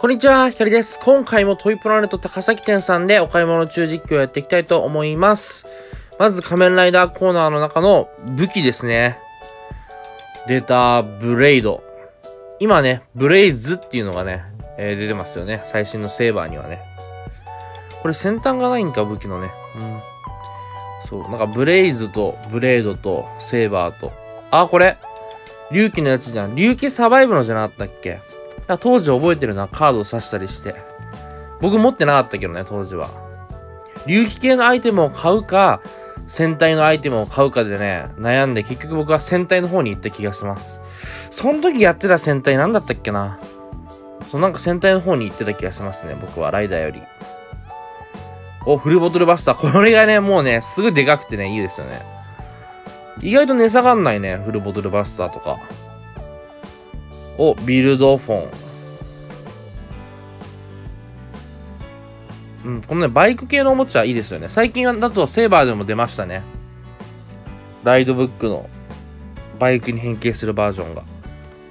こんにちは、ひかりです。今回もトイプラネット高崎店さんでお買い物中実況をやっていきたいと思います。まず仮面ライダーコーナーの中の武器ですね。出た、ブレイド。今ね、ブレイズっていうのがね、えー出てますよね。最新のセーバーにはね。これ先端がないんか、武器のね。うん。そう、なんかブレイズとブレードとセーバーと。あ、これ龍騎のやつじゃん。龍騎サバイブのじゃなかったっけ？だから当時覚えてるな、カードを刺したりして。僕持ってなかったけどね、当時は。龍騎系のアイテムを買うか、戦隊のアイテムを買うかでね、悩んで結局僕は戦隊の方に行った気がします。その時やってた戦隊何だったっけなそう、なんか戦隊の方に行ってた気がしますね、僕は、ライダーより。お、フルボトルバスター。これがね、もうね、すぐでかくてね、いいですよね。意外と値下がんないね、フルボトルバスターとか。お、ビルドフォン。うん、このね、バイク系のおもちゃいいですよね。最近だとセーバーでも出ましたね。ライドブックのバイクに変形するバージョンが。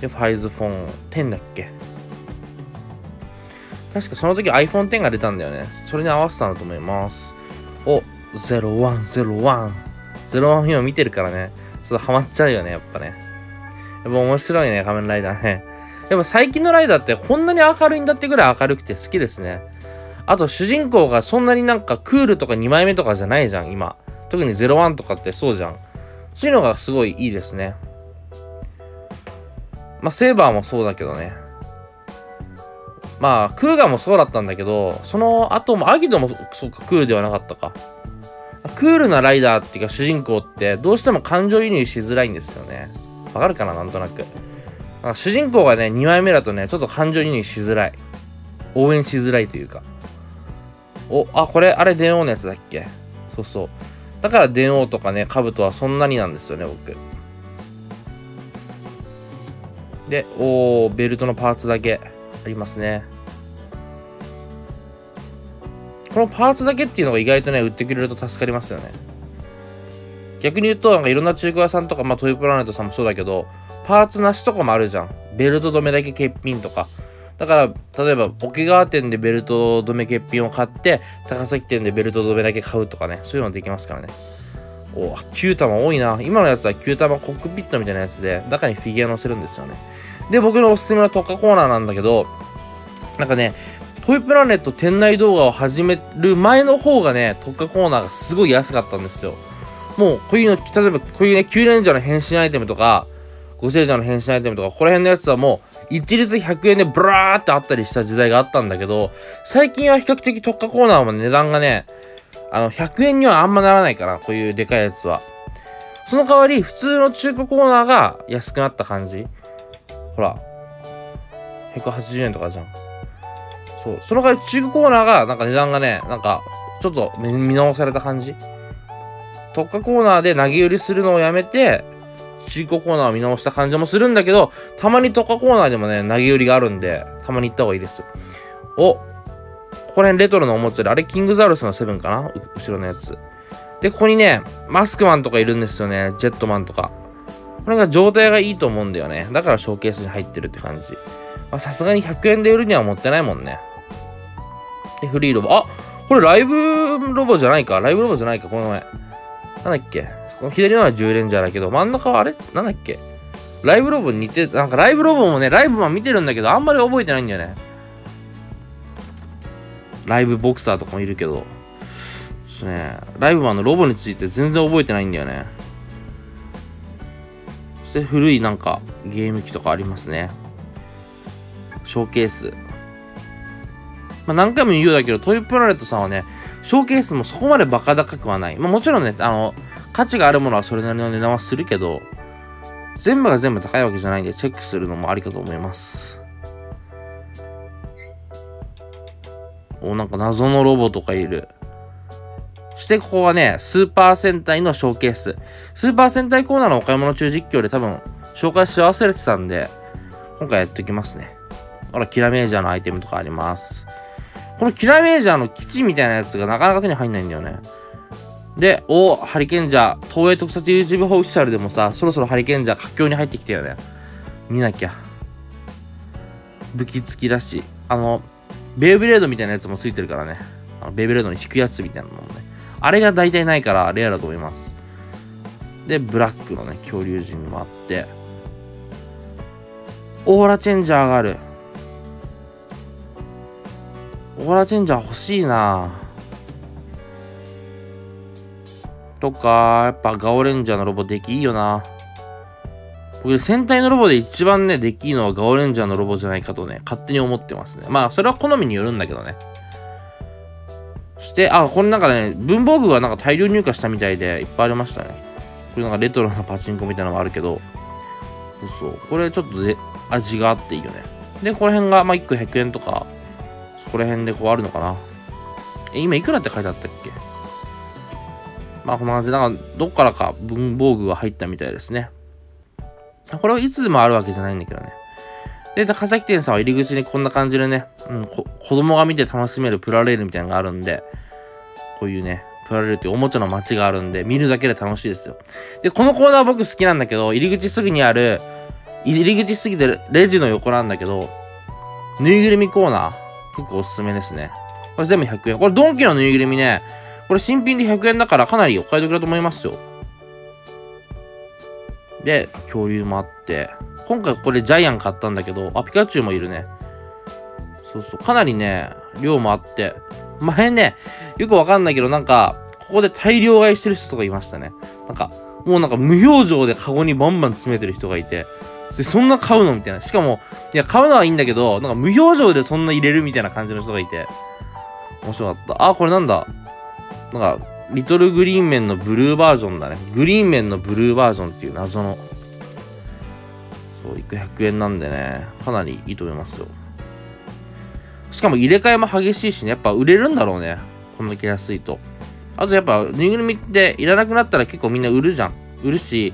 で、ファイズフォン10だっけ確かその時 iPhone X が出たんだよね。それに合わせたんだと思います。お、0101。01今見てるからね。ちょっとハマっちゃうよね、やっぱね。やっぱ面白いね、仮面ライダーね。やっぱ最近のライダーってこんなに明るいんだってぐらい明るくて好きですね。あと主人公がそんなになんかクールとか2枚目とかじゃないじゃん、今。特に01とかってそうじゃん。そういうのがすごいいいですね。まあ、セーバーもそうだけどね。まあ、クーガもそうだったんだけど、その後も、アギドもそうか、クールではなかったか。クールなライダーっていうか主人公ってどうしても感情移入しづらいんですよね。わかるかななんとなく。主人公がね、2枚目だとね、ちょっと感情移入しづらい。応援しづらいというか。お、あ、これ、あれ、電王のやつだっけ？そうそう。だから電王とかね、兜はそんなになんですよね、僕。で、おー、ベルトのパーツだけありますね。このパーツだけっていうのが意外とね、売ってくれると助かりますよね。逆に言うと、なんかいろんな中古屋さんとか、まあトイプラネットさんもそうだけど、パーツなしとかもあるじゃん。ベルト止めだけ欠品とか。だから、例えば、桶川店でベルト止め欠品を買って、高崎店でベルト止めだけ買うとかね、そういうのできますからね。おお9玉多いな。今のやつは9玉コックピットみたいなやつで、中にフィギュア乗せるんですよね。で、僕のおすすめの特価コーナーなんだけど、なんかね、トイプラネット店内動画を始める前の方がね、特価コーナーがすごい安かったんですよ。もう、こういうの、例えばこういうね、キュウレンジャーの変身アイテムとか、ゴセイジャーの変身アイテムとか、ここら辺のやつはもう、一律100円でブラーってあったりした時代があったんだけど、最近は比較的特価コーナーも値段がね、あの、100円にはあんまならないかな、こういうでかいやつは。その代わり、普通の中古コーナーが安くなった感じ。ほら、180円とかじゃん。そう。その代わり中古コーナーが、なんか値段がね、なんか、ちょっと見直された感じ。特化コーナーで投げ売りするのをやめて、中古コーナーを見直した感じもするんだけど、たまに特化コーナーでもね、投げ売りがあるんで、たまに行った方がいいですよ。おここら辺レトロのおもちゃで、あれキングザウルスのセブンかな？後ろのやつ。で、ここにね、マスクマンとかいるんですよね。ジェットマンとか。これが状態がいいと思うんだよね。だからショーケースに入ってるって感じ。さすがに100円で売るには持ってないもんね。で、フリーロボ。あこれライブロボじゃないか。ライブロボじゃないか。この前。なんだっけ？この左のは10レンジャーだけど、真ん中はあれ？なんだっけ？ライブロボに似て、なんかライブロボもね、ライブマン見てるんだけど、あんまり覚えてないんだよね。ライブボクサーとかもいるけど、ちょっとね、ライブマンのロボについて全然覚えてないんだよね。そして古いなんかゲーム機とかありますね。ショーケース。まあ、何回も言うようだけど、トイプラネットさんはね、ショーケースもそこまでバカ高くはない。まあ、もちろんね、あの、価値があるものはそれなりの値段はするけど、全部が全部高いわけじゃないんで、チェックするのもありかと思います。お、なんか謎のロボとかいる。そしてここはね、スーパー戦隊のショーケース。スーパー戦隊コーナーのお買い物中実況で多分紹介し忘れてたんで、今回やっておきますね。あら、キラメージャーのアイテムとかあります。このキラメージャーの基地みたいなやつがなかなか手に入んないんだよね。で、おハリケンジャー、東映特撮 YouTube オフィシャルでもさ、そろそろハリケンジャー佳境に入ってきたよね。見なきゃ。武器付きだし、あの、ベイブレードみたいなやつもついてるからね。あのベイブレードの引くやつみたいなのもね。あれが大体ないからレアだと思います。で、ブラックのね、恐竜人もあって、オーラチェンジャーがある。オーラチェンジャー欲しいなとか、やっぱガオレンジャーのロボできいいよな僕、戦隊のロボで一番ね、できいいのはガオレンジャーのロボじゃないかとね、勝手に思ってますね。まあ、それは好みによるんだけどね。そして、あ、これなんかね、文房具がなんか大量入荷したみたいで、いっぱいありましたね。これなんかレトロなパチンコみたいなのがあるけど、そう。これちょっとで味があっていいよね。で、この辺が、まあ、1個100円とか、こら辺でこうあるのかな。え、今いくらって書いてあったっけ？まあ、こんな感じで、なんか、どっからか文房具が入ったみたいですね。これはいつでもあるわけじゃないんだけどね。で、高崎店さんは入り口にこんな感じでね、うん、子供が見て楽しめるプラレールみたいなのがあるんで、こういうね、プラレールっていうおもちゃの街があるんで、見るだけで楽しいですよ。で、このコーナー僕好きなんだけど、入り口すぐにある、入り口すぎてレジの横なんだけど、ぬいぐるみコーナー、結構おすすめですね。これ全部100円。これドンキのぬいぐるみね、これ新品で100円だからかなりお買い得だと思いますよ。で、恐竜もあって、今回これジャイアン買ったんだけど、あ、ピカチュウもいるね。そうそう、かなりね、量もあって、前ね、よくわかんないけど、なんか、ここで大量買いしてる人とかいましたね。なんか、もうなんか無表情でカゴにバンバン詰めてる人がいて、そんな買うのみたいな。しかも、いや、買うのはいいんだけど、なんか無表情でそんな入れるみたいな感じの人がいて、面白かった。あ、これなんだなんか、リトルグリーンメンのブルーバージョンだね。グリーンメンのブルーバージョンっていう謎の。そう、1個100円なんでね、かなりいいと思いますよ。しかも入れ替えも激しいしね、やっぱ売れるんだろうね。こんだけ安いと。あとやっぱ、ぬいぐるみっていらなくなったら結構みんな売るじゃん。売るし、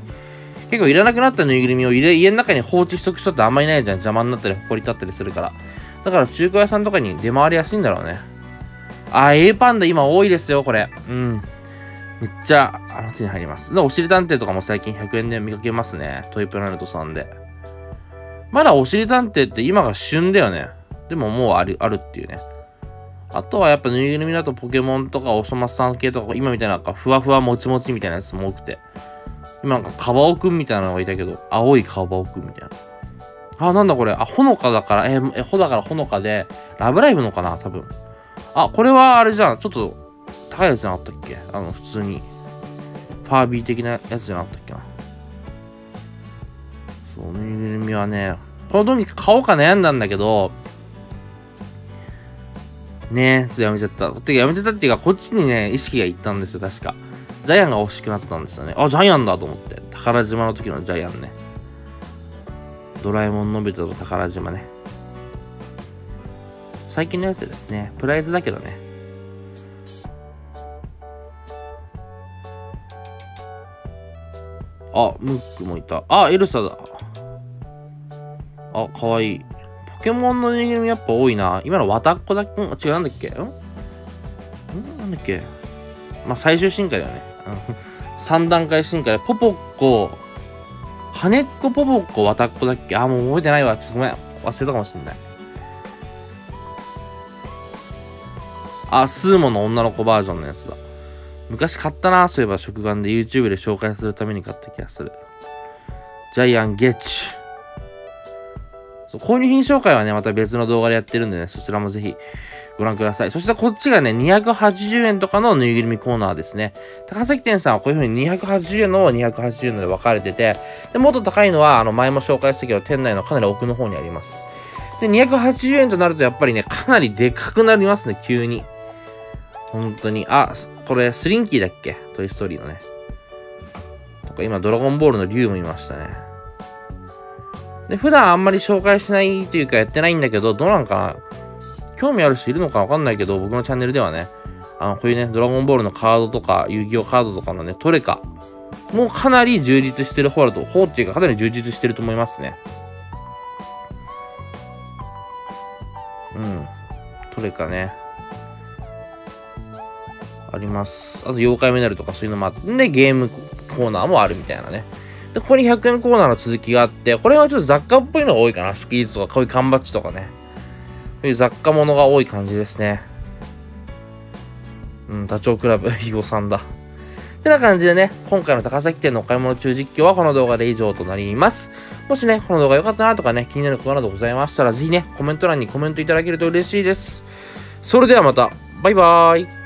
結構いらなくなったぬいぐるみを入れ家の中に放置しとく人ってあんまりいないじゃん。邪魔になったり、埃立ったりするから。だから中古屋さんとかに出回りやすいんだろうね。あ、A パンダ今多いですよ、これ。うん。めっちゃ、あの手に入ります。で、おしり探偵とかも最近100円で見かけますね。トイプラネットさんで。まだおしり探偵って今が旬だよね。でももうある、あるっていうね。あとはやっぱぬいぐるみだとポケモンとかおそ松さん系とか今みたいなかふわふわもちもちみたいなやつも多くて。今なんかカバオくんみたいなのがいたけど、青いカバオくんみたいな。あ、なんだこれ。あ、ほのかだから、ええ、ほだからほのかで、ラブライブのかな多分。あ、これはあれじゃん。ちょっと、高いやつじゃなかったっけ？あの、普通に。ファービー的なやつじゃなかったっけな？そう、ぬいぐるみはね、このドミ買おうか悩んだんだけど、ねえ、ちょっとやめちゃった。てかやめちゃったっていうか、こっちにね、意識がいったんですよ、確か。ジャイアンが欲しくなったんですよね。あ、ジャイアンだと思って。宝島の時のジャイアンね。ドラえもんのび太と宝島ね。最近のやつですね。プライズだけどね。あ、ムックもいた。あ、エルサだ。あ、かわいい。ポケモンのぬいぐるみやっぱ多いな。今のわたっこだっけ？うん、違うなんだっけ？んん？なんだっけ？まあ、最終進化だよね。3段階進化で、ポポッコ、羽根っこポポッコ、わたっこだっけ？あ、もう覚えてないわ。ちょっとごめん。忘れたかもしんない。あ、スーモの女の子バージョンのやつだ。昔買ったな、そういえば食玩で YouTube で紹介するために買った気がする。ジャイアンゲッチュそう購入品紹介はね、また別の動画でやってるんでね、そちらもぜひご覧ください。そしてこっちがね、280円とかのぬいぐるみコーナーですね。高崎店さんはこういう風に280円の280円で分かれてて、で、もっと高いのは、あの、前も紹介したけど、店内のかなり奥の方にあります。で、280円となるとやっぱりね、かなりでかくなりますね、急に。本当に。あ、これ、スリンキーだっけ？トイ・ストーリーのね。とか、今、ドラゴンボールの竜もいましたね。で、普段あんまり紹介しないというかやってないんだけど、どうなんかな？興味ある人いるのかわかんないけど、僕のチャンネルではね、あの、こういうね、ドラゴンボールのカードとか、遊戯王カードとかのね、トレカ、もうかなり充実してる方だと、方っていうかかなり充実してると思いますね。うん。トレカね。あります。あと、妖怪メダルとかそういうのもあって、で、ゲームコーナーもあるみたいなね。で、ここに100円コーナーの続きがあって、これはちょっと雑貨っぽいのが多いかな。スピーズとか、こういう缶バッジとかね。こういう雑貨物が多い感じですね。うん、ダチョウ倶楽部、肥後さんだ。てな感じでね、今回の高崎店のお買い物中実況はこの動画で以上となります。もしね、この動画良かったなとかね、気になることなどございましたら、ぜひね、コメント欄にコメントいただけると嬉しいです。それではまた、バイバーイ。